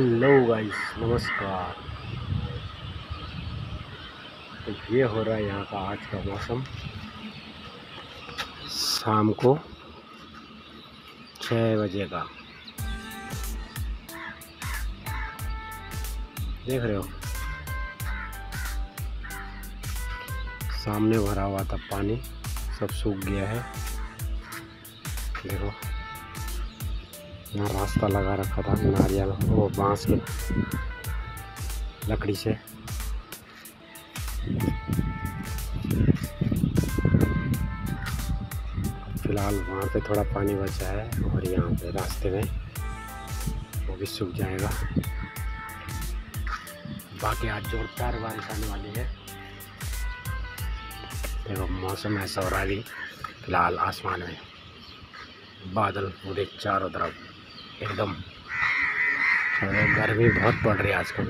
Hello guys नमस्कार। तो ये हो रहा है यहाँ का आज का मौसम। शाम को छः बजे का। देख रहे हो? सामने भरा हुआ था पानी, सब सूख गया है। देखो। यहाँ रास्ता लगा रखा था नारियल, वो बाँस के लकड़ी से। फ़िलहाल वहाँ पे थोड़ा पानी बचा है और यहाँ पे रास्ते में वो भी सूख जाएगा। बाकी आज जोरदार बारिश आने वाली है। देखो, मौसम ऐसा हो रहा है फ़िलहाल आसमान में बादल पूरे चारों तरफ़। एकदम। गर्मी बहुत पड़ रही है आजकल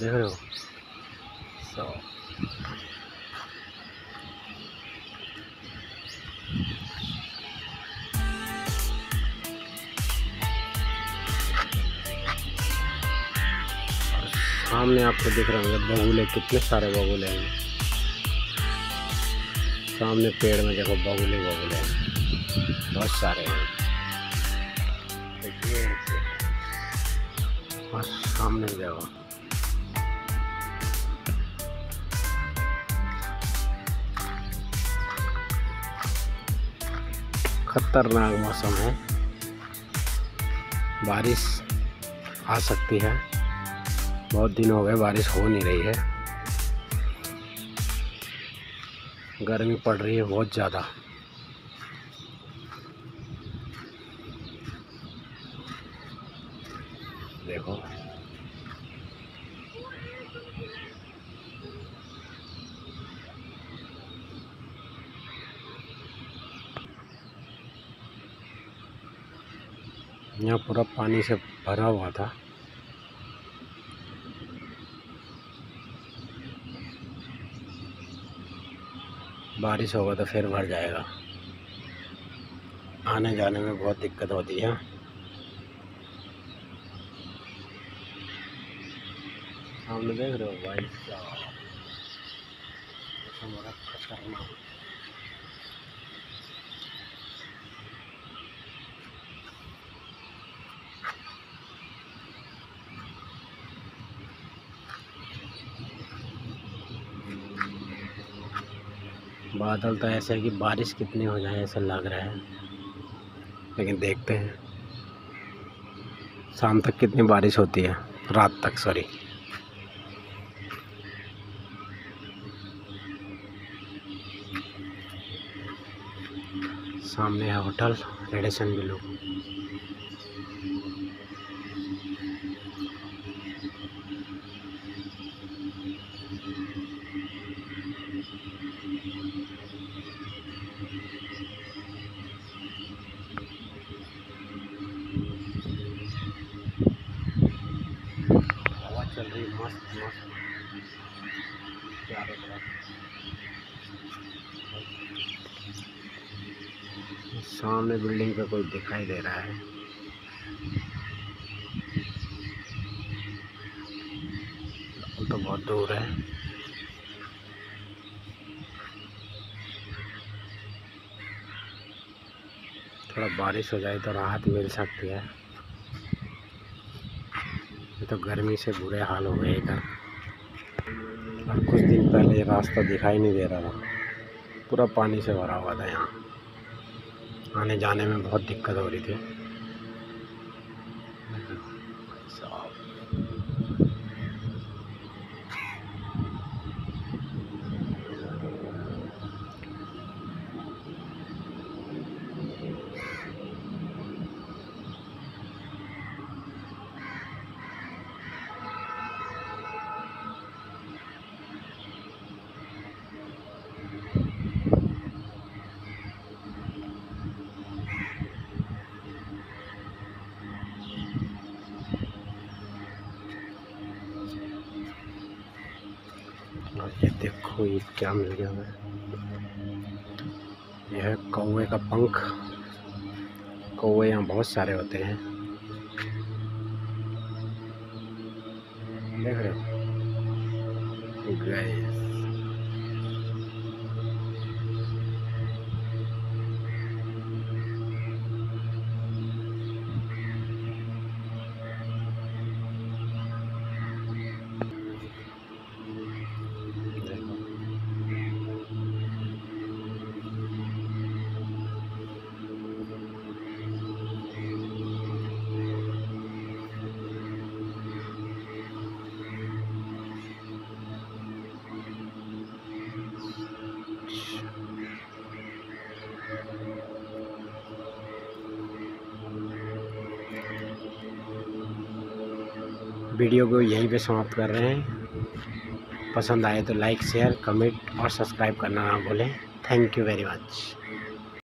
देख रहे हो? सो। सामने आपको दिख रहे होंगे बगुले, कितने सारे बगुले हैं। सामने पेड़ में देखो बगुले बगुले। बहुत सारे हैं। और सामने देखो। खतरनाक मौसम है। बारिश आ सकती है। बहुत दिन हो गए बारिश हो नहीं रही है। गर्मी पड़ रही है बहुत ज़्यादा। देखो। यहाँ पूरा पानी से भरा हुआ था। बारिश होगा तो फिर भर जाएगा। आने जाने में बहुत दिक्कत होती है। सामने देख रहे हो भाई खतरनाक बादल तो ऐसे है कि बारिश कितनी हो जाए ऐसा लग रहा है। लेकिन देखते हैं। शाम तक कितनी बारिश होती है? रात तक सॉरी सामने है होटल रेडिसन भी चल रही मस्त मस्त चारों तरफ़ सामने बिल्डिंग पे कोई दिखाई दे रहा है। तो बहुत दूर है। थोड़ा बारिश हो जाए तो राहत मिल सकती है। तो गर्मी से बुरे हाल हो गए इधर। और कुछ दिन पहले ये रास्ता दिखाई नहीं दे रहा था। पूरा पानी से भरा हुआ था यहाँ। आने जाने में बहुत दिक्कत हो रही थी। देखो ये क्या मिल गया हमें यह है कौए का पंख। कौए यहाँ बहुत सारे होते हैं। देख रहे हो? गए। वीडियो को यहीं पे समाप्त कर रहे हैं। पसंद आए तो लाइक, शेयर, कमेंट और सब्सक्राइब करना ना भूलें। Thank you very much.